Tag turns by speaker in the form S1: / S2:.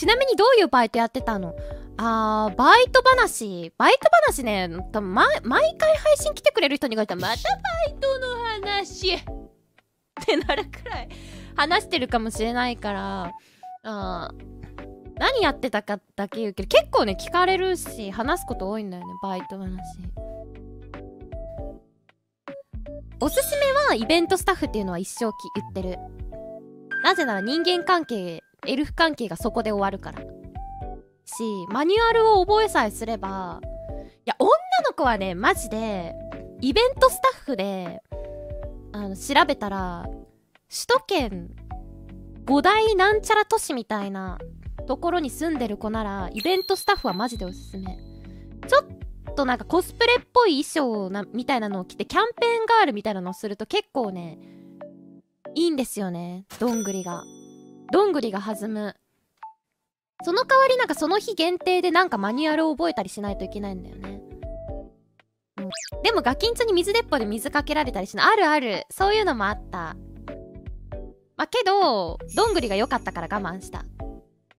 S1: ちなみにどういうバイトやってたの？あー、バイト話。バイト話ね、ま、毎回配信来てくれる人に言われたら、またバイトの話ってなるくらい話してるかもしれないから、あ何やってたかだけ言うけど、結構ね、聞かれるし、話すこと多いんだよね、バイト話。おすすめはイベントスタッフっていうのは一生き言ってる。なぜなら人間関係、エルフ関係がそこで終わるから。し、マニュアルを覚えさえすれば、いや、女の子はね、マジで、イベントスタッフで、あの、調べたら、首都圏5大なんちゃら都市みたいなところに住んでる子なら、イベントスタッフはマジでおすすめ。ちょっとなんかコスプレっぽい衣装なみたいなのを着て、キャンペーンガールみたいなのをすると結構ね、いいんですよね。どんぐりが。どんぐりが弾む。その代わりなんかその日限定でなんかマニュアルを覚えたりしないといけないんだよね。うん、でもガキンチに水鉄砲で水かけられたりしない。あるある。そういうのもあった。まあ、けど、どんぐりが良かったから我慢した。